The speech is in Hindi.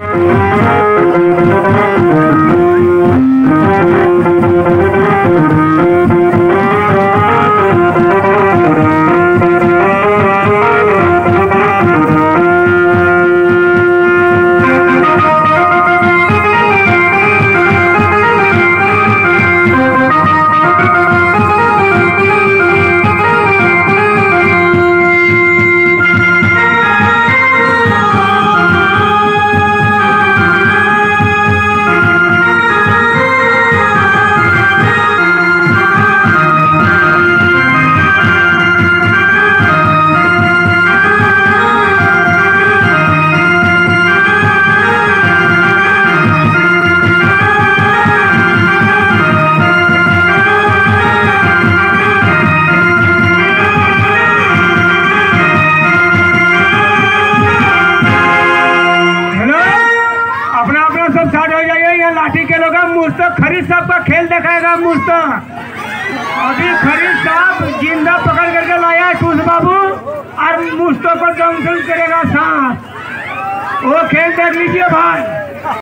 Thank you. लाठी के लोग मुस्तक खरीद साहब का खेल दिखाएगा मुस्तक अभी खरीद साहब ज़िंदा पकड़ करके लाया है टूस बाबू, और मुस्तक पर जंक्शन करेगा साथ वो खेल देख लीजिए भाई।